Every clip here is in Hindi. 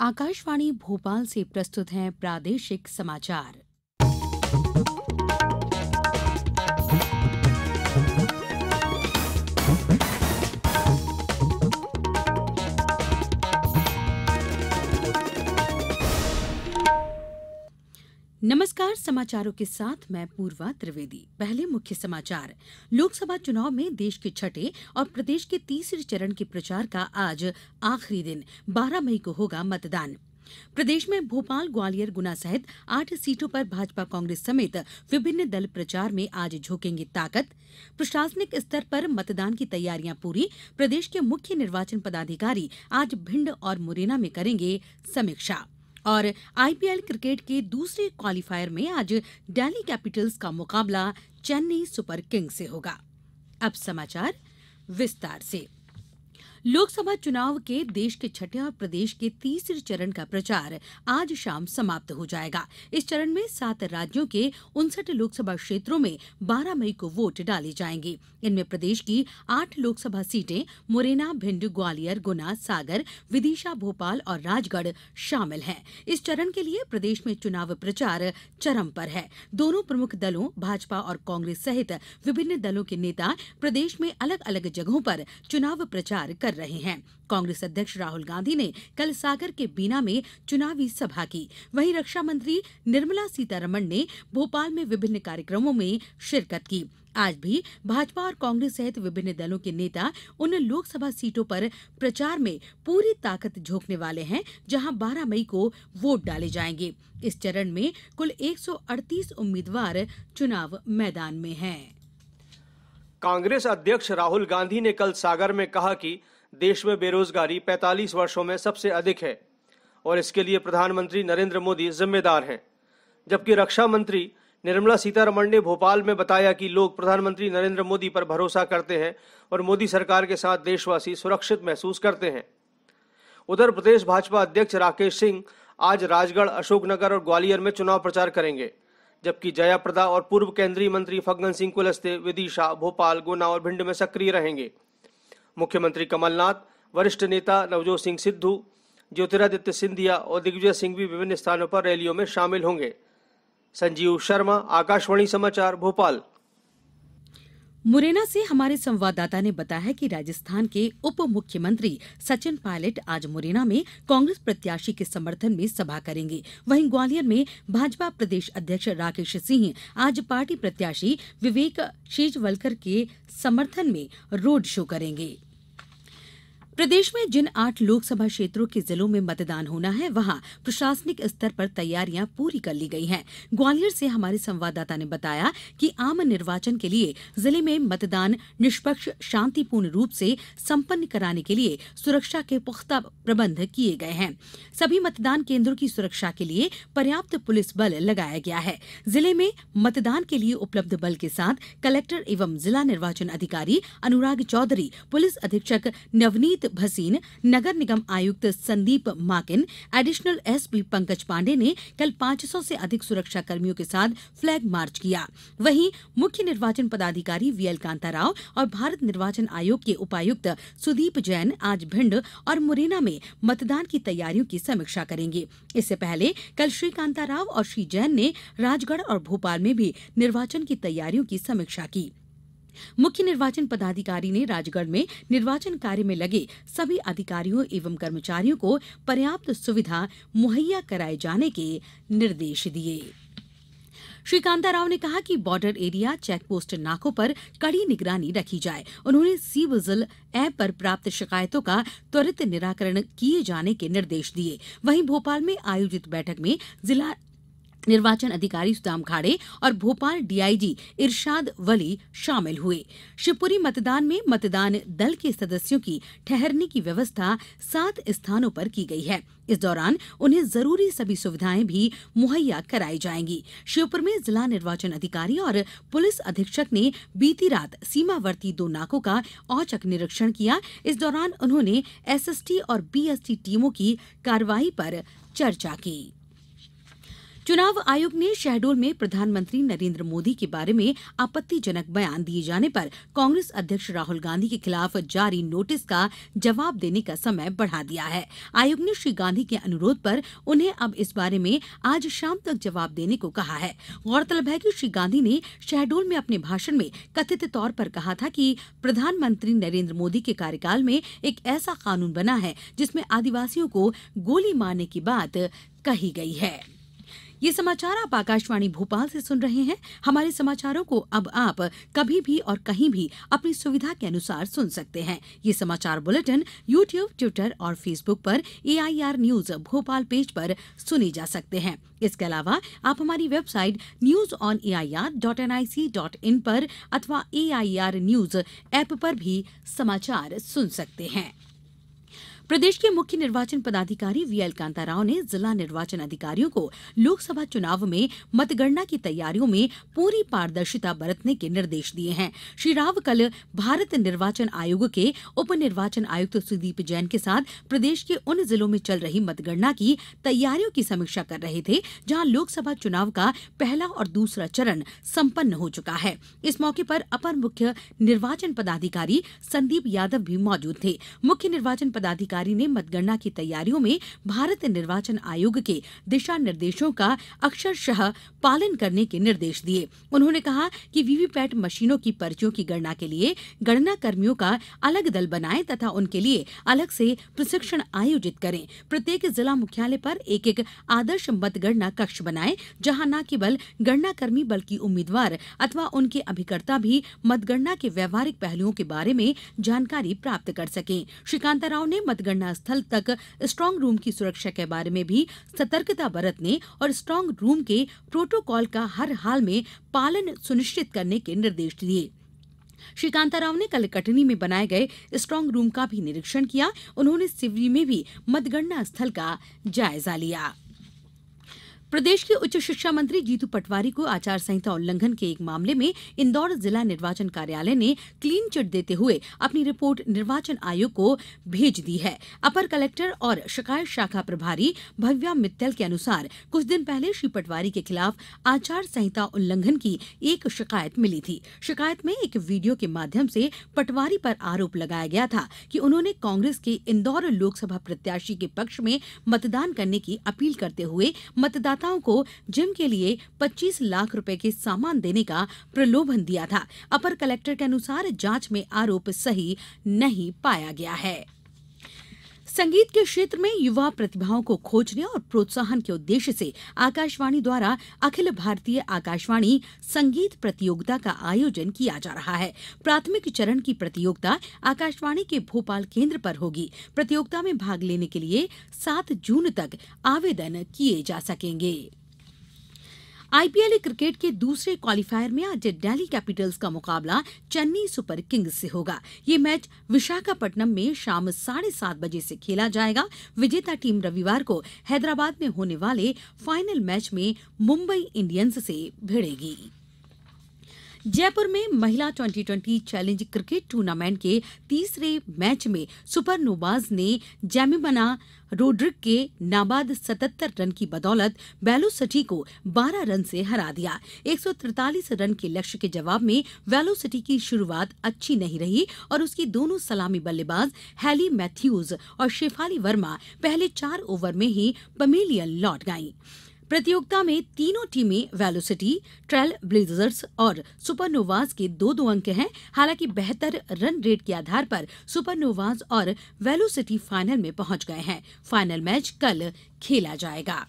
आकाशवाणी भोपाल से प्रस्तुत हैं प्रादेशिक समाचार। नमस्कार समाचारों के साथ मैं पूर्वा त्रिवेदी। पहले मुख्य समाचार। लोकसभा चुनाव में देश के छठे और प्रदेश के तीसरे चरण के प्रचार का आज आखिरी दिन। 12 मई को होगा मतदान। प्रदेश में भोपाल, ग्वालियर, गुना सहित आठ सीटों पर भाजपा कांग्रेस समेत विभिन्न दल प्रचार में आज झोंकेंगे ताकत। प्रशासनिक स्तर पर मतदान की तैयारियाँ पूरी। प्रदेश के मुख्य निर्वाचन पदाधिकारी आज भिंड और मुरैना में करेंगे समीक्षा। और आईपीएल क्रिकेट के दूसरे क्वालिफायर में आज दिल्ली कैपिटल्स का मुकाबला चेन्नई सुपर किंग्स से होगा। अब समाचार विस्तार से। लोकसभा चुनाव के देश के छठे और प्रदेश के तीसरे चरण का प्रचार आज शाम समाप्त हो जाएगा। इस चरण में सात राज्यों के उनसठ लोकसभा क्षेत्रों में 12 मई को वोट डाले जाएँगे। इनमें प्रदेश की आठ लोकसभा सीटें मुरैना, भिंड, ग्वालियर, गुना, सागर, विदिशा, भोपाल और राजगढ़ शामिल हैं। इस चरण के लिए प्रदेश में चुनाव प्रचार चरम पर है। दोनों प्रमुख दलों, भाजपा और कांग्रेस सहित विभिन्न दलों के नेता प्रदेश में अलग अलग जगहों पर चुनाव प्रचार कर रहे हैं। कांग्रेस अध्यक्ष राहुल गांधी ने कल सागर के बीना में चुनावी सभा की। वहीं रक्षा मंत्री निर्मला सीतारमण ने भोपाल में विभिन्न कार्यक्रमों में शिरकत की। आज भी भाजपा और कांग्रेस सहित विभिन्न दलों के नेता उन लोकसभा सीटों पर प्रचार में पूरी ताकत झोंकने वाले हैं, जहाँ 12 मई को वोट डाले जाएँगे। इस चरण में कुल 138 उम्मीदवार चुनाव मैदान में हैं। कांग्रेस अध्यक्ष राहुल गांधी ने कल सागर में कहा कि देश में बेरोजगारी 45 वर्षों में सबसे अधिक है और इसके लिए प्रधानमंत्री नरेंद्र मोदी जिम्मेदार हैं। जबकि रक्षा मंत्री निर्मला सीतारमण ने भोपाल में बताया कि लोग प्रधानमंत्री नरेंद्र मोदी पर भरोसा करते हैं और मोदी सरकार के साथ देशवासी सुरक्षित महसूस करते हैं। उधर प्रदेश भाजपा अध्यक्ष राकेश सिंह आज राजगढ़, अशोकनगर और ग्वालियर में चुनाव प्रचार करेंगे। जबकि जया प्रदा और पूर्व केंद्रीय मंत्री फग्गन सिंह कुलस्ते, विदिशा, भोपाल, गुना और भिंड में सक्रिय रहेंगे। मुख्यमंत्री कमलनाथ, वरिष्ठ नेता नवजोत सिंह सिद्धू, ज्योतिरादित्य सिंधिया और दिग्विजय सिंह भी विभिन्न स्थानों पर रैलियों में शामिल होंगे। संजीव शर्मा, आकाशवाणी समाचार, भोपाल। मुरैना से हमारे संवाददाता ने बताया है कि राजस्थान के उप मुख्यमंत्री सचिन पायलट आज मुरैना में कांग्रेस प्रत्याशी के समर्थन में सभा करेंगे। वहीं ग्वालियर में भाजपा प्रदेश अध्यक्ष राकेश सिंह, आज पार्टी प्रत्याशी विवेक शेजवलकर के समर्थन में रोड शो करेंगे। प्रदेश में जिन आठ लोकसभा क्षेत्रों के जिलों में मतदान होना है, वहाँ प्रशासनिक स्तर पर तैयारियाँ पूरी कर ली गई हैं। ग्वालियर से हमारे संवाददाता ने बताया कि आम निर्वाचन के लिए ज़िले में मतदान निष्पक्ष, शांतिपूर्ण रूप से संपन्न कराने के लिए सुरक्षा के पुख्ता प्रबंध किए गए हैं। सभी मतदान केंद्रों की सुरक्षा के लिए पर्याप्त पुलिस बल लगाया गया है। ज़िले में मतदान के लिए उपलब्ध बल के साथ कलेक्टर एवं जिला निर्वाचन अधिकारी अनुराग चौधरी, पुलिस अधीक्षक नवनीत भसीन नगर निगम आयुक्त संदीप माकिन एडिशनल एसपी पंकज पांडे ने कल 500 से अधिक सुरक्षा कर्मियों के साथ फ्लैग मार्च किया। वहीं मुख्य निर्वाचन पदाधिकारी वीएल कांताराव और भारत निर्वाचन आयोग के उपायुक्त सुदीप जैन आज भिंड और मुरैना में मतदान की तैयारियों की समीक्षा करेंगे। इससे पहले कल श्री कांताराव और श्री जैन ने राजगढ़ और भोपाल में भी निर्वाचन की तैयारियों की समीक्षा की। मुख्य निर्वाचन पदाधिकारी ने राजगढ़ में निर्वाचन कार्य में लगे सभी अधिकारियों एवं कर्मचारियों को पर्याप्त सुविधा मुहैया कराए जाने के निर्देश दिए। श्री कांताराव ने कहा कि बॉर्डर एरिया चेकपोस्ट नाकों पर कड़ी निगरानी रखी जाए। उन्होंने सी विजिल ऐप पर प्राप्त शिकायतों का त्वरित निराकरण किए जाने के निर्देश दिए। वहीं भोपाल में आयोजित बैठक में जिला निर्वाचन अधिकारी सुदाम खाड़े और भोपाल डीआईजी इरशाद वली शामिल हुए। शिवपुरी मतदान में मतदान दल के सदस्यों की ठहरने की व्यवस्था सात स्थानों पर की गई है। इस दौरान उन्हें ज़रूरी सभी सुविधाएँ भी मुहैया कराई जाएँगी। श्योपुर में जिला निर्वाचन अधिकारी और पुलिस अधीक्षक ने बीती रात सीमावर्ती दो नाकों का औचक निरीक्षण किया। इस दौरान उन्होंने एसएसटी और बीएसटी टीमों की कार्रवाई पर चर्चा की। चुनाव आयोग ने शहडोल में प्रधानमंत्री नरेंद्र मोदी के बारे में आपत्तिजनक बयान दिए जाने पर कांग्रेस अध्यक्ष राहुल गांधी के खिलाफ जारी नोटिस का जवाब देने का समय बढ़ा दिया है। आयोग ने श्री गांधी के अनुरोध पर उन्हें अब इस बारे में आज शाम तक जवाब देने को कहा है। गौरतलब है कि श्री गांधी ने शहडोल में अपने भाषण में कथित तौर पर कहा था कि प्रधानमंत्री नरेंद्र मोदी के कार्यकाल में एक ऐसा कानून बना है जिसमें आदिवासियों को गोली मारने की बात कही गई है। ये समाचार आप आकाशवाणी भोपाल से सुन रहे हैं। हमारे समाचारों को अब आप कभी भी और कहीं भी अपनी सुविधा के अनुसार सुन सकते हैं। ये समाचार बुलेटिन, यूट्यूब, ट्विटर और फेसबुक पर एआईआर न्यूज़ भोपाल पेज पर सुने जा सकते हैं। इसके अलावा आप हमारी website news on A I R dot N I C dot in पर अथवा A I R news app पर भी समाचार सुन सकते हैं। प्रदेश के मुख्य निर्वाचन पदाधिकारी वीएल कांताराव ने जिला निर्वाचन अधिकारियों को लोकसभा चुनाव में मतगणना की तैयारियों में पूरी पारदर्शिता बरतने के निर्देश दिए हैं। श्री राव कल भारत निर्वाचन आयोग के उप निर्वाचन आयुक्त सुदीप जैन के साथ प्रदेश के उन जिलों में चल रही मतगणना की तैयारियों की समीक्षा कर रहे थे, जहाँ लोकसभा चुनाव का पहला और दूसरा चरण संपन्न हो चुका है। इस मौके पर अपर मुख्य निर्वाचन पदाधिकारी संदीप यादव भी मौजूद थे। मुख्य निर्वाचन पदाधिकारी अधिकारी ने मतगणना की तैयारियों में भारत निर्वाचन आयोग के दिशा निर्देशों का अक्षरशः पालन करने के निर्देश दिए। उन्होंने कहा कि वीवीपैट मशीनों की पर्चियों की गणना के लिए गणना कर्मियों का अलग दल बनाएँ तथा उनके लिए अलग से प्रशिक्षण आयोजित करें। प्रत्येक जिला मुख्यालय पर एक एक आदर्श मतगणना कक्ष बनाएँ, जहाँ न केवल गणना कर्मी बल्कि उम्मीदवार अथवा उनके अभिकर्ता भी मतगणना के व्यवहारिक पहलुओं के बारे में जानकारी प्राप्त कर सकें। श्री कांताराव ने मतगणना स्थल तक स्ट्रांग रूम की सुरक्षा के बारे में भी सतर्कता बरतने और स्ट्रांग रूम के प्रोटोकॉल का हर हाल में पालन सुनिश्चित करने के निर्देश दिए। श्री कांताराव ने कल कटनी में बनाए गए स्ट्रांग रूम का भी निरीक्षण किया। उन्होंने सिवनी में भी मतगणना स्थल का जायजा लिया। प्रदेश के उच्च शिक्षा मंत्री जीतू पटवारी को आचार संहिता उल्लंघन के एक मामले में इंदौर जिला निर्वाचन कार्यालय ने क्लीन चिट देते हुए अपनी रिपोर्ट निर्वाचन आयोग को भेज दी है। अपर कलेक्टर और शिकायत शाखा प्रभारी भव्या मित्तल के अनुसार कुछ दिन पहले श्री पटवारी के खिलाफ आचार संहिता उल्लंघन की एक शिकायत मिली थी। शिकायत में एक वीडियो के माध्यम से पटवारी पर आरोप लगाया गया था कि उन्होंने कांग्रेस के इंदौर लोकसभा प्रत्याशी के पक्ष में मतदान करने की अपील करते हुए मतदाता मतदाताओं को जिम के लिए 25 लाख रुपए के सामान देने का प्रलोभन दिया था। अपर कलेक्टर के अनुसार जाँच में आरोप सही नहीं पाया गया है। संगीत के क्षेत्र में युवा प्रतिभाओं को खोजने और प्रोत्साहन के उद्देश्य से आकाशवाणी द्वारा अखिल भारतीय आकाशवाणी संगीत प्रतियोगिता का आयोजन किया जा रहा है। प्राथमिक चरण की प्रतियोगिता आकाशवाणी के भोपाल केंद्र पर होगी। प्रतियोगिता में भाग लेने के लिए सात जून तक आवेदन किए जा सकेंगे। आईपीएल क्रिकेट के दूसरे क्वालिफायर में आज दिल्ली कैपिटल्स का मुकाबला चेन्नई सुपर किंग्स से होगा। ये मैच विशाखापट्टनम में शाम साढ़े सात बजे से खेला जाएगा। विजेता टीम रविवार को हैदराबाद में होने वाले फाइनल मैच में मुंबई इंडियंस से भिड़ेगी। जयपुर में महिला twenty twenty challenge cricket tournament के तीसरे मैच में सुपर नोबाज ने जैमिमना रोड्रिक के नाबाद 77 रन की बदौलत वेलोसिटी को 12 रन से हरा दिया। 143 रन के लक्ष्य के जवाब में वेलोसिटी की शुरुआत अच्छी नहीं रही और उसकी दोनों सलामी बल्लेबाज हैली मैथ्यूज और शेफाली वर्मा पहले चार ओवर में ही पमेलियन लौट गईं। प्रतियोगिता में तीनों टीमें वेलोसिटी, ट्रेल ब्लेजर्स और सुपरनोवाज के दो दो अंक हैं। हालाँकि बेहतर रन रेट के आधार पर सुपरनोवाज और वेलोसिटी फाइनल में पहुँच गए हैं। फाइनल मैच कल खेला जाएगा।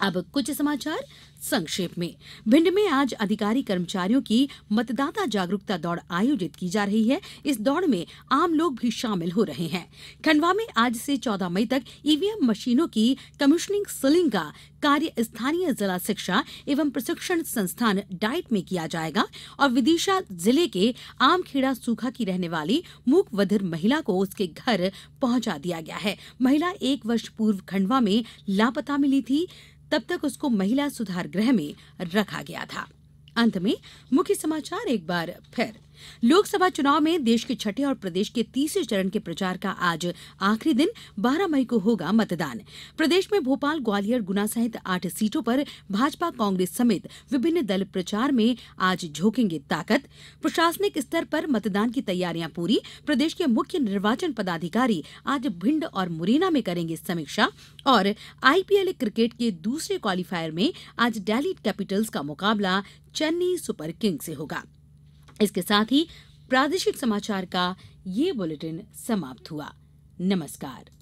अब कुछ समाचार संक्षेप में। भिंड में आज अधिकारी कर्मचारियों की मतदाता जागरूकता दौड़ आयोजित की जा रही है। इस दौड़ में आम लोग भी शामिल हो रहे हैं। खंडवा में आज से 14 मई तक ईवीएम मशीनों की कमीशनिंग सीलिंग का कार्य स्थानीय जिला शिक्षा एवं प्रशिक्षण संस्थान डाइट में किया जाएगा और विदिशा ज़िले के आमखेड़ा सूखा की रहने वाली मूक बधिर महिला को उसके घर पहुँचा दिया गया है। महिला एक वर्ष पूर्व खंडवा में लापता मिली थी। तब तक उसको महिला सुधार गृह में रखा गया था। अंत में मुख्य समाचार एक बार फिर। लोकसभा चुनाव में देश के छठे और प्रदेश के तीसरे चरण के प्रचार का आज आखिरी दिन 12 मई को होगा मतदान। प्रदेश में भोपाल, ग्वालियर, गुना सहित आठ सीटों पर भाजपा, कांग्रेस समेत विभिन्न दल प्रचार में आज झोंकेंगे ताकत। प्रशासनिक स्तर पर मतदान की तैयारियाँ पूरी। प्रदेश के मुख्य निर्वाचन पदाधिकारी आज भिंड और मुरैना में करेंगे समीक्षा। और आईपीएल क्रिकेट के दूसरे क्वालिफायर में आज डेल्ही कैपिटल्स का मुकाबला चेन्नई सुपर किंग्स से होगा। इसके साथ ही प्रादेशिक समाचार का ये बुलेटिन समाप्त हुआ। नमस्कार।